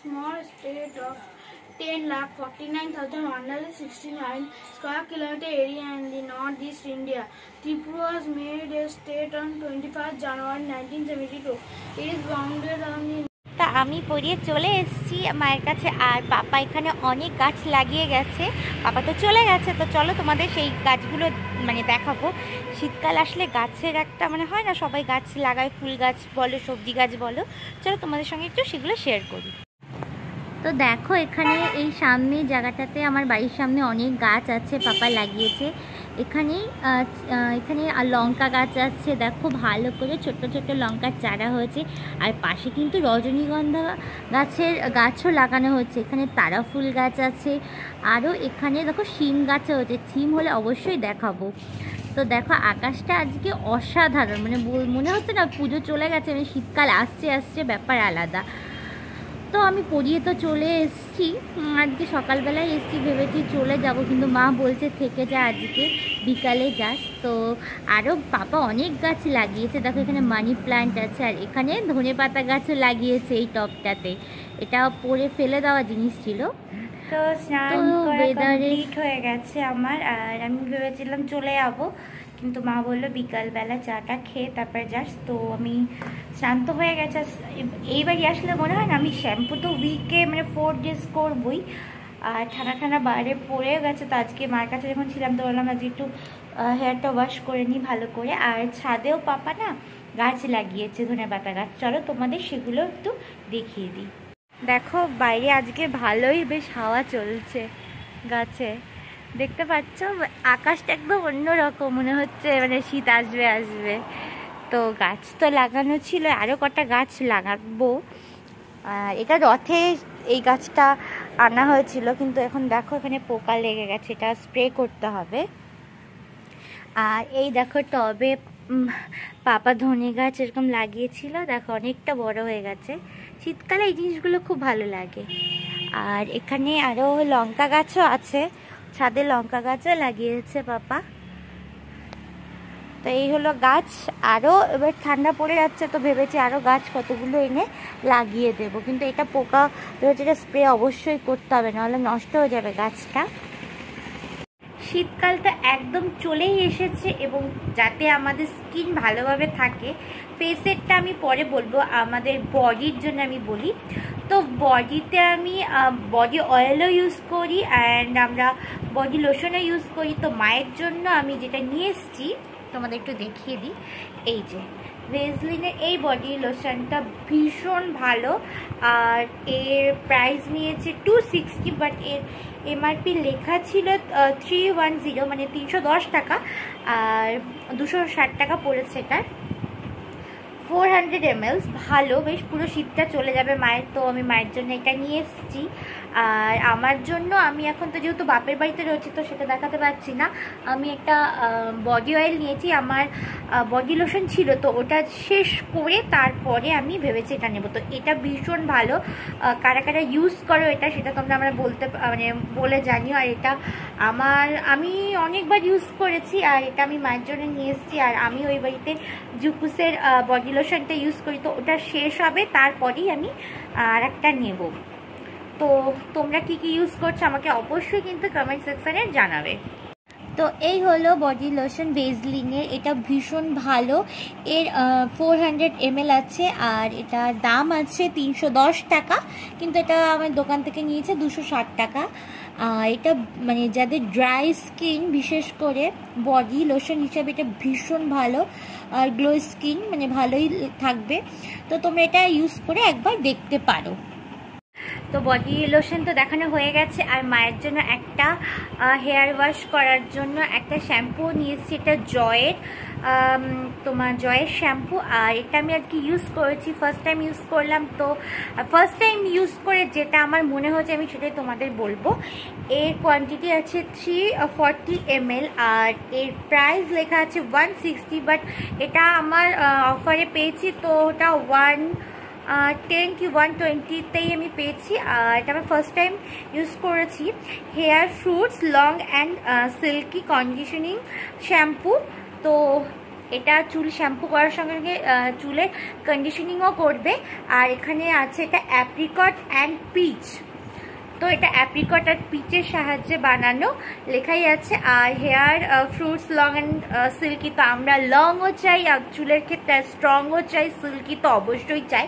small state of 10 lakh 49,169 square kilometer area in the northeast India. Tripura was made a state on 21st January 1972. It is bounded on the তা আমি পড়িয়ে চলে এসেছি। মায়ের কাছে আর পাপা এখানে অনেক গাছ লাগিয়ে গেছে। পাপা তো চলে গেছে। তো চলো তোমাদের সেই গাছগুলো মানে দেখাবো। শীতকাল আসলে গাছের একটা মানে হয় না সবাই গাছ লাগায় ফুল গাছ বলো সবজি গাছ বলো। চলো তোমাদের সঙ্গে একটু সেগুলো শেয়ার করি। তো দেখো, এখানে এই সামনে জায়গাটাতে আমার বাড়ির সামনে অনেক গাছ আছে, পাপা লাগিয়েছে। এখানে আর লঙ্কা গাছ আছে, দেখো, ভালো করে ছোট ছোট লঙ্কার চারা হয়েছে। আর পাশে কিন্তু রজনীগন্ধা গাছের গাছও লাগানো হচ্ছে। এখানে তারা ফুল গাছ আছে। আরও এখানে দেখো, শিম গাছও হচ্ছে শিম হলে অবশ্যই দেখাবো। তো দেখো, আকাশটা আজকে অসাধারণ। মানে মনে হচ্ছে না পুজো চলে গেছে মানে শীতকাল আসছে আসছে, ব্যাপার আলাদা। তো আমি পড়িয়ে তো চলে এসেছি। আজকে সকালবেলায় এসেছি ভেবেছি চলে যাব কিন্তু মা বলছে থেকে যা আজকে বিকালে যাস। তো আরও পাপা অনেক গাছ লাগিয়েছে দেখো এখানে মানি প্ল্যান্ট আছে আর এখানে ধনে পাতা গাছও লাগিয়েছে এই টবটাতে এটা পরে ফেলে দেওয়া জিনিস ছিল। তো স্নান তো করা কমপ্লিট হয়ে গেছে আমার আর আমি ভেবেছিলাম চলে যাব। কিন্তু মা বলল, বিকালবেলা চাটা খেয়ে তারপরে যাস। তো আমি শান্ত হয়ে গেছে। এইবারই আসলে মনে হয় না, আমি শ্যাম্পু তো উইকে মানে ফোর ডেজ করবই। আর ঠান্ডা ঠান্ডা বাইরে পড়েও গেছে, তো আজকে মার কাছে যখন ছিলাম, তো বললাম, আজকে একটু হেয়ারটা ওয়াশ করে নিই ভালো করে। আর ছাদেও পাপা না গাছ লাগিয়েছে, ধনে পাতা গাছ। চলো তোমাদের সেগুলো একটু দেখিয়ে দিই। দেখো, বাইরে আজকে ভালোই বেশ হাওয়া চলছে গাছে। দেখতে পাচ্ছ? আকাশটা একদম অন্যরকম, মনে হচ্ছে মানে শীত আসবে আসবে। তো গাছ তো লাগানো ছিল আরও কটা গাছ লাগাবো। আর এটা রথে এই গাছটা আনা হয়েছিল, কিন্তু এখন দেখো এখানে পোকা লেগে গেছে, এটা স্প্রে করতে হবে। আর এই দেখো টবে পাপা ধনে গাছ এরকম লাগিয়েছিল, দেখো অনেকটা বড় হয়ে গেছে। শীতকালে এই জিনিসগুলো খুব ভালো লাগে। আর এখানে আরও লঙ্কা গাছও আছে। ছাদে লঙ্কা গাছও লাগিয়েছে পাপা। তো এই হলো গাছ। আরও এবার ঠান্ডা পড়ে যাচ্ছে তো ভেবেছি আরও গাছ কতগুলো এনে লাগিয়ে দেব। কিন্তু এটা পোকা এটা স্প্রে অবশ্যই করতে হবে, নাহলে নষ্ট হয়ে যাবে গাছটা। শীতকালটা একদম চলেই এসেছে এবং যাতে আমাদের স্কিন ভালোভাবে থাকে ফেসেরটা আমি পরে বলব, আমাদের বডির জন্য আমি বলি। তো বডিতে আমি বডি অয়েলও ইউজ করি অ্যান্ড আমরা বডি লোশনও ইউজ করি। তো মায়ের জন্য আমি যেটা নিয়ে এসেছি, তোমাদের একটু দেখিয়ে দিই। এই যে ভেজলিনের এই বডি লোশনটা ভীষণ ভালো। আর এর প্রাইস নিয়েছে টু সিক্সটি বাট এর এমআরপি লেখা ছিল থ্রি ওয়ান জিরো মানে তিনশো দশ টাকা। আর দুশো ষাট টাকা পড়েছে এটার। ফোর হান্ড্রেড এমএলস ভালো, বেশ পুরো শীতটা চলে যাবে মায়ের, তো আমি মায়ের জন্য এটা নিয়ে এসেছি। আর আমার জন্য আমি এখন তো যেহেতু বাপের বাড়িতে রয়েছি, তো সেটা দেখাতে পারছি না। আমি একটা বডি অয়েল নিয়েছি, আমার বডি লোশন ছিল, তো ওটা শেষ করে তারপরে আমি ভেবেছি এটা নেব। তো এটা ভীষণ ভালো কারা কারা ইউজ করো এটা, সেটা তোমরা আমরা বলতে মানে বলে জানিও। আর এটা আমার, আমি অনেকবার ইউজ করেছি, আর এটা আমি মায়ের জন্য নিয়ে এসেছি। আর আমি ওই বাড়িতে জুকুসের বডি লোশনটা ইউজ করি, তো ওটা শেষ হবে, তারপরেই আমি আর একটা নেব। তো তোমরা কি কি ইউজ করছ আমাকে অবশ্যই কিন্তু কমেন্ট সেকশানে জানাবে। তো এই হলো বডি লোশন বেজলিংয়ের এটা ভীষণ ভালো। এর ফোর হান্ড্রেড আছে, আর এটার দাম আছে তিনশো দশ টাকা, কিন্তু এটা আমার দোকান থেকে নিয়েছে দুশো টাকা। এটা মানে যাদের ড্রাই স্কিন বিশেষ করে বডি লোশন হিসাবে এটা ভীষণ ভালো, আর গ্লো স্কিন মানে ভালোই থাকবে। তো তোমরা এটা ইউজ করে একবার দেখতে পারো। তো বডি লোশন তো দেখানো হয়ে গেছে, আর মায়ের জন্য একটা হেয়ার ওয়াশ করার জন্য একটা শ্যাম্পু নিয়েছি, এটা জয়ের। তোমার জয়ের শ্যাম্পু আর এটা আমি আর কি ইউজ করেছি ফার্স্ট টাইম ইউজ করলাম তো ফার্স্ট টাইম ইউজ করে যেটা আমার মনে হয়েছে আমি সেটাই তোমাদের বলব। এর কোয়ান্টিটি আছে থ্রি ফর্টি এমএল আর এর প্রাইস লেখা আছে ওয়ান সিক্সটি বাট এটা আমার অফারে পেয়েছি, তো ওটা ওয়ান টেন কি ওয়ান টোয়েন্টিতেই আমি পেয়েছি, আর এটা আমি ফার্স্ট টাইম ইউজ করেছি। Hair fruits long and silky conditioning shampoo তো এটা চুল শ্যাম্পু করার সঙ্গে সঙ্গে চুলে কন্ডিশনিংও করবে। আর এখানে আছে এটা অ্যাপ্রিকট অ্যান্ড পিচ তো এটা অ্যাপ্রিকট আর পিচের সাহায্যে বানানো। লেখাই আছে আর hair fruits long and silky তো আমরা লংও চাই, আর চুলের ক্ষেত্রে স্ট্রংও চাই সিল্কি তো অবশ্যই চাই।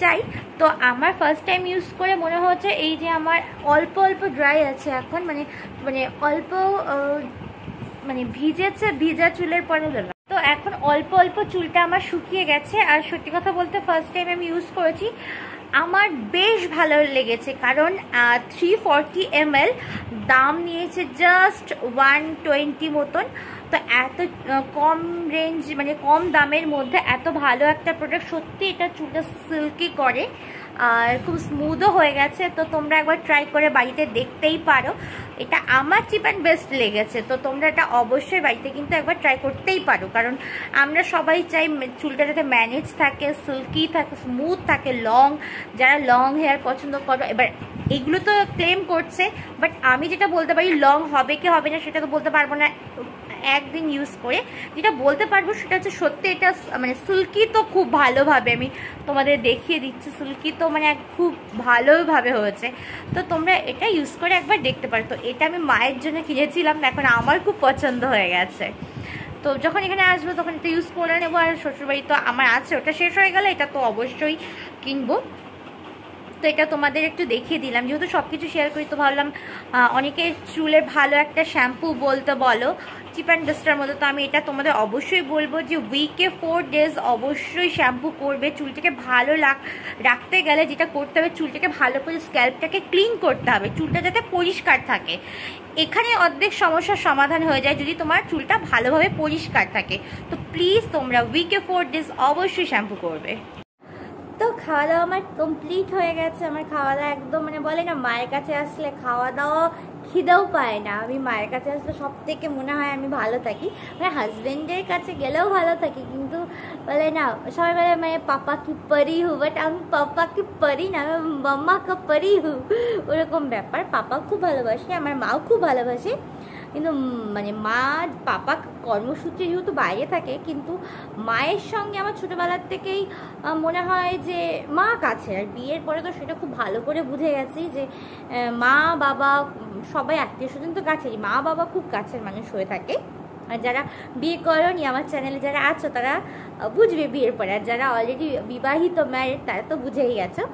চাই। তো আমার ফার্স্ট টাইম ইউজ করে মনে হচ্ছে এই যে আমার অল্প অল্প ড্রাই আছে এখন মানে মানে অল্প মানে ভিজেছে, ভিজা চুলের পরে। তো এখন অল্প অল্প চুলটা আমার শুকিয়ে গেছে, আর সত্যি কথা বলতে ফার্স্ট টাইম আমি ইউজ করেছি। আমার বেশ ভালো লেগেছে, কারণ থ্রি ফর্টি এমএল দাম নিয়েছে জাস্ট ওয়ান টোয়েন্টি মতন। তো এত কম রেঞ্জ মানে কম দামের মধ্যে এত ভালো একটা প্রোডাক্ট সত্যি এটা চুলটা সিল্কি করে। আর খুব স্মুথও হয়ে গেছে। তো তোমরা একবার ট্রাই করে বাড়িতে দেখতেই পারো। এটা আমার চিপ অ্যান্ড বেস্ট লেগেছে। তো তোমরা এটা অবশ্যই বাড়িতে কিন্তু একবার ট্রাই করতেই পারো। কারণ আমরা সবাই চাই চুলটা যাতে ম্যানেজ থাকে সিল্কি থাকে স্মুথ থাকে লং যারা লং হেয়ার পছন্দ করো, এবার এগুলো তো ক্লেম করছে। বাট আমি যেটা বলতে পারি লং হবে কি হবে না, সেটা তো বলতে পারব না। একদিন ইউজ করে। যেটা বলতে পারব সেটা হচ্ছে সত্যি এটা মানে সিল্কি তো খুব ভালোভাবে আমি তোমাদের দেখিয়ে দিচ্ছি। সিল্কি তো মানে খুব ভালোভাবে হয়েছে। তো তোমরা এটা ইউজ করে একবার দেখতে পারো। তো এটা আমি মায়ের জন্য কিনেছিলাম, এখন আমার খুব পছন্দ হয়ে গেছে। তো যখন এখানে আসব তখন এটা ইউজ করে নেব। আর শ্বশুরবাড়ি তো আমার আছে, ওটা শেষ হয়ে গেলে এটা তো অবশ্যই কিনবো। তো এটা তোমাদের একটু দেখিয়ে দিলাম। যেহেতু সব কিছু শেয়ার করি, তো ভাবলাম অনেকে চুলের ভালো একটা শ্যাম্পু বলতে বলো চিপ অ্যান্ড ডাস্টার মতো। তো আমি এটা তোমাদের অবশ্যই বলব যে উইকে ফোর ডেজ অবশ্যই শ্যাম্পু করবে। চুলটাকে ভালো রাখতে গেলে যেটা করতে হবে, চুলটাকে ভালো করে স্ক্যাল্পটাকে ক্লিন করতে হবে। চুলটা যাতে পরিষ্কার থাকে। এখানে অর্ধেক সমস্যার সমাধান হয়ে যায় যদি তোমার চুলটা ভালোভাবে পরিষ্কার থাকে। তো প্লিজ তোমরা উইকে ফোর ডেজ অবশ্যই শ্যাম্পু করবে। তো খাওয়া দাওয়া আমার কমপ্লিট হয়ে গেছে। আমার খাওয়া দাওয়া একদম মানে বলে না, মায়ের কাছে আসলে খাওয়া দাওয়া খিদেও পায় না। আমি মায়ের কাছে আসলে সব থেকে মনে হয় আমি ভালো থাকি। মানে হাজব্যান্ডের কাছে গেলেও ভালো থাকি, কিন্তু বলে না, সবাই বলে মানে পাপা কি পরি হু বাট আমি পাপা কি পরি না, আমি মাম্মা কা পরি হু। ওরকম ব্যাপার। পাপা খুব ভালোবাসে, আমার মাও খুব ভালোবাসে। কিন্তু মানে মা পাপা কর্মসূত্রে যেহেতু বাইরে থাকে, কিন্তু মায়ের সঙ্গে আমার ছোটোবেলার থেকেই মনে হয় যে মা কাছে। আর বিয়ের পরে তো সেটা খুব ভালো করে বুঝে গেছি যে মা, বাবা, সবাই আত্মীয় স্বজন তো কাছেরই। মা, বাবা খুব কাছের মানুষ হয়ে থাকে। আর যারা বিয়ে করনি, আমার চ্যানেলে যারা আছো, তারা বুঝবে বিয়ের পরে। আর যারা অলরেডি বিবাহিত ম্যারেড তারা তো বুঝেই গেছো।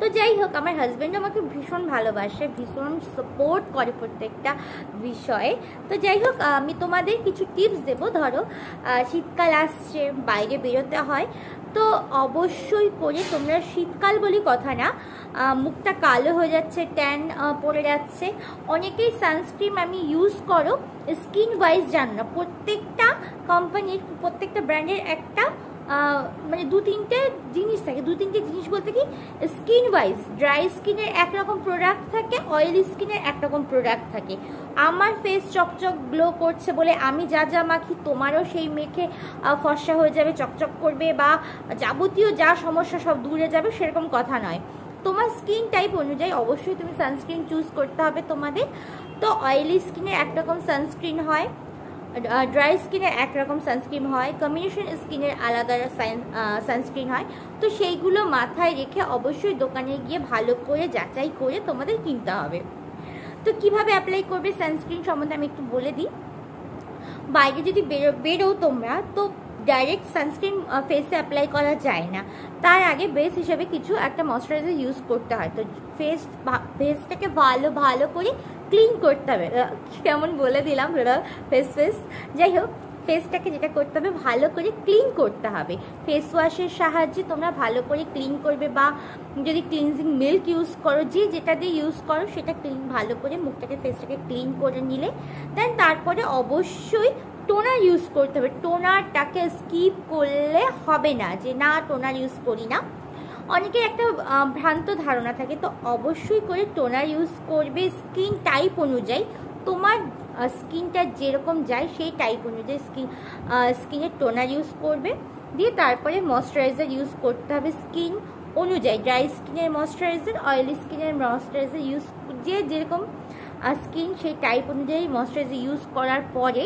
তো যাই হোক, আমার হাজব্যান্ড আমাকে ভীষণ ভালোবাসে, ভীষণ সাপোর্ট করে প্রত্যেকটা বিষয়ে। তো যাই হোক, আমি তোমাদের কিছু টিপস দেবো। ধরো শীতকাল আসছে, বাইরে বেরোতে হয়। তো অবশ্যই করে তোমরা শীতকাল বলি কথা না মুখটা কালো হয়ে যাচ্ছে ট্যান পড়ে যাচ্ছে। অনেকেই সানস্ক্রিন আমি ইউজ করো স্কিন ওয়াইজ জানো না। প্রত্যেকটা কোম্পানির প্রত্যেকটা ব্র্যান্ডের একটা মানে দু তিনটে জিনিস থাকে। দু তিনটে জিনিস বলতে কি স্কিন ওয়াইজ ড্রাই স্কিনের একরকম প্রোডাক্ট থাকে অয়েলি স্কিনের একরকম প্রোডাক্ট থাকে। আমার ফেস চকচক গ্লো করছে বলে আমি যা যা মাখি, তোমারও সেই মেখে ফর্সা হয়ে যাবে, চকচক করবে বা যাবতীয় যা সমস্যা সব দূরে যাবে, সেরকম কথা নয়। তোমার স্কিন টাইপ অনুযায়ী অবশ্যই তুমি সানস্ক্রিন চুজ করতে হবে তোমাদের। তো অয়েলি স্কিনে একরকম সানস্ক্রিন হয়। ড্রাই স্কিনে একরকম সানস্ক্রিন হয় কম্বিনেশন স্কিনের আলাদা সানস্ক্রিন হয়। তো সেইগুলো মাথায় রেখে অবশ্যই দোকানে গিয়ে ভালো করে যাচাই করে তোমাদের কিনতে হবে। তো কীভাবে অ্যাপ্লাই করবে সানস্ক্রিন সম্বন্ধে আমি একটু বলে দিই। বাইরে যদি বেরো বেরো তোমরা, তো ডাইরেক্ট সানস্ক্রিন ফেসে অ্যাপ্লাই করা যায় না। তার আগে বেস হিসেবে কিছু একটা ময়শ্চারাইজার ইউজ করতে হয়। তো ফেস ফেসটাকে ভালো ভালো করে ক্লিন করতে হবে। কেমন বলে দিলাম ফেস ফেস যাই হোক ফেসটাকে যেটা করতে হবে, ভালো করে ক্লিন করতে হবে। ফেস ওয়াশের সাহায্যে তোমরা ভালো করে ক্লিন করবে বা যদি ক্লিনজিং মিল্ক ইউজ করো, যে যেটা দিয়ে ইউজ করো, সেটা ক্লিন ভালো করে মুখটাকে ফেসটাকে ক্লিন করে নিলে। দেন তারপরে অবশ্যই টোনার ইউজ করতে হবে। টোনারটাকে স্কিপ করলে হবে না যে, না, টোনার ইউজ করি না। অনেকের একটা ভ্রান্ত ধারণা থাকে, তো অবশ্যই করে টোনার ইউজ করবে স্কিন টাইপ অনুযায়ী। তোমার স্কিনটা যেরকম যায় সেই টাইপ অনুযায়ী স্কিন স্কিনের টোনার ইউজ করবে। দিয়ে তারপরে ময়শ্চারাইজার ইউজ করতে হবে স্কিন অনুযায়ী। ড্রাই স্কিনের ময়শ্চারাইজার, অয়েলি স্কিনের ময়শ্চারাইজার ইউজ, যে যেরকম স্কিন সেই টাইপ অনুযায়ী ময়শ্চারাইজার ইউজ করার পরে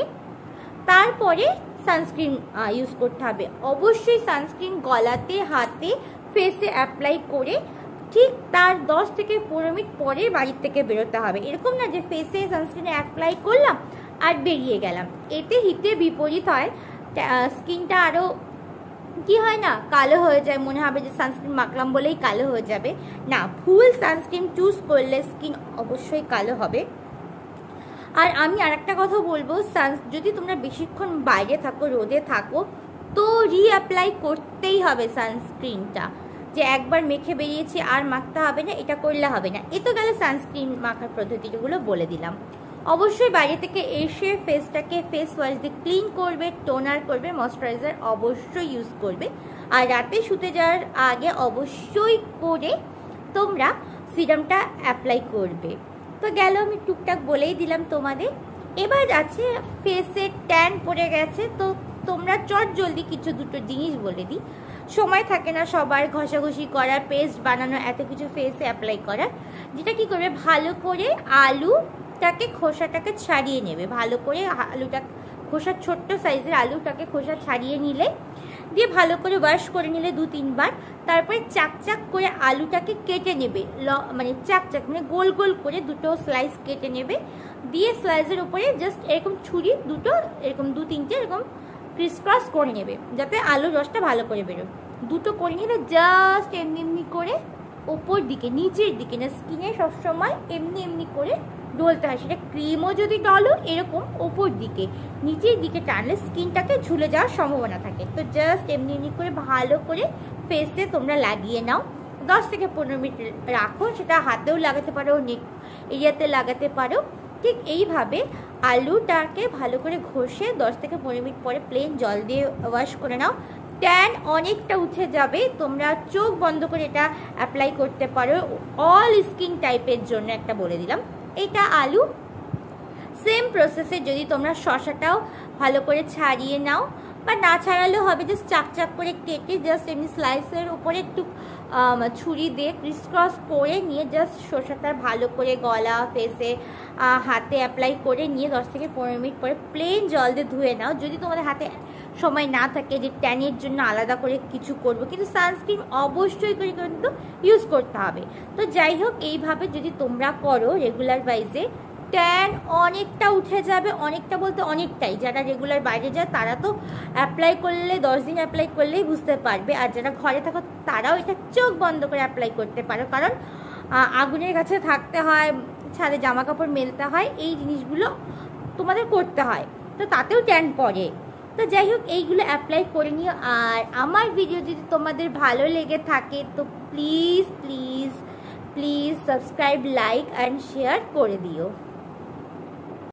তারপরে সানস্ক্রিন ইউজ করতে হবে। অবশ্যই সানস্ক্রিন গলাতে, হাতে ফেসে অ্যাপ্লাই করে ঠিক তার দশ থেকে পনেরো মিনিট পরে বাড়ির থেকে বেরোতে হবে। এরকম না যে ফেসে সানস্ক্রিনে অ্যাপ্লাই করলাম আর বেরিয়ে গেলাম। এতে হিতে বিপরীত হয়। স্কিনটা আরও কি হয় না, কালো হয়ে যায়। মনে হবে যে সানস্ক্রিন মাখলাম বলেই কালো হয়ে যাবে। না ফুল সানস্ক্রিন চুজ করলে স্কিন অবশ্যই কালো হবে। আর আমি আরেকটা কথা বলব সানস যদি তোমরা বেশিক্ষণ বাইরে থাকো, রোদে থাকো, তো রিঅ্যাপ্লাই করতেই হবে সানস্ক্রিনটা যে একবার মেখে বেরিয়েছি, আর মাখতে হবে না, এটা করলে হবে না। এ তো গেলে সানস্ক্রিন মাখার পদ্ধতিগুলো বলে দিলাম। অবশ্যই বাইরে থেকে এসে ফেসটাকে ফেস ওয়াশ দিয়ে ক্লিন করবে টোনার করবে ময়শ্চারাইজার অবশ্যই ইউজ করবে। আর রাতে শুতে যাওয়ার আগে অবশ্যই করে তোমরা সিরামটা অ্যাপ্লাই করবে। তো গেল, আমি টুকটাক বলেই দিলাম তোমাদের। এবার আছে ফেসে ট্যান পড়ে গেছে, তো তোমরা চট জলদি কিছু দুটো জিনিস বলে দিই। সময় থাকে না সবার, ঘষাঘষি করার পেস্ট বানানো, এত কিছু ফেসে অ্যাপ্লাই করার। যেটা কি করবে, ভালো করে আলুটাকে, খোসাটাকে ছাড়িয়ে নেবে। ভালো করে আলুটা, খোসার ছোট্ট সাইজের আলুটাকে খোসা ছাড়িয়ে নিলে দিয়ে ভালো করে ওয়াশ করে নিলে দু, তিনবার। তারপরে চাকচাক করে আলুটাকে কেটে নেবে। ল মানে চাকচাক মানে গোল গোল করে দুটো স্লাইস কেটে নেবে। দিয়ে স্লাইসের উপরে জাস্ট এরকম ছুরি দুটো, এরকম দু, তিনটে এরকম ক্রিস ক্রস করে নেবে। যাতে আলুর রসটা ভালো করে বেরোয়। দুটো করে নিলে জাস্ট এমনি এমনি করে ওপর দিকে, নিচের দিকে, না স্কিনে সবসময় এমনি এমনি করে ডলতে হয় সেটা ক্রিমও যদি ডলো এরকম ওপর দিকে। নিচের দিকে টানলে স্কিনটাকে ঝুলে যাওয়ার সম্ভাবনা থাকে। তো জাস্ট এমনি এমনি করে ভালো করে ফেসে তোমরা লাগিয়ে নাও। দশ থেকে পনেরো মিনিট রাখো। সেটা হাতেও লাগাতে পারো নেক এরিয়াতে লাগাতে পারো। ঠিক এইভাবে আলুটাকে ভালো করে ঘষে দশ থেকে পনেরো মিনিট পরে প্লেন জল দিয়ে ওয়াশ করে নাও। ট্যান অনেকটা উঠে যাবে। তোমরা চোখ বন্ধ করে এটা অ্যাপ্লাই করতে পারো। অল স্কিন টাইপের জন্য একটা বলে দিলাম। এটা আলু। সেম প্রসেসে যদি তোমরা শশাটাও ভালো করে ছাড়িয়ে নাও, বা না ছাড়ালেও হবে জাস্ট চাক চাক করে কেটে জাস্ট এমনি স্লাইসের উপরে একটু ছুরি দিয়ে ক্রিস ক্রস করে নিয়ে জাস্ট শসাটা ভালো করে গলা ফেসে হাতে অ্যাপ্লাই করে নিয়ে দশ থেকে পনেরো মিনিট পরে প্লেন জল দিয়ে ধুয়ে নাও। যদি তোমাদের হাতে সময় না থাকে যে ট্যানের জন্য আলাদা করে কিছু করব। কিন্তু সানস্ক্রিন অবশ্যই করে কিন্তু ইউজ করতে হবে। তো যাই হোক, এইভাবে যদি তোমরা করো রেগুলার ওয়াইজে ট্যান অনেকটা উঠে যাবে, অনেকটা বলতে অনেকটাই। যারা রেগুলার বাইরে যায়, তারা তো অ্যাপ্লাই করলে, দশ দিন অ্যাপ্লাই করলেই বুঝতে পারবে। আর যারা ঘরে থাকো, তারাও এটা চোখ বন্ধ করে অ্যাপ্লাই করতে পারো। কারণ আগুনের কাছে থাকতে হয়, ছাদে জামা কাপড় মেলতে হয়, এই জিনিসগুলো তোমাদের করতে হয়। তো তাতেও ট্যান পড়ে। তো যাই হোক, এইগুলো অ্যাপ্লাই করে নিও। আর আমার ভিডিও যদি তোমাদের ভালো লেগে থাকে, তো please please please subscribe like and share করে দিও।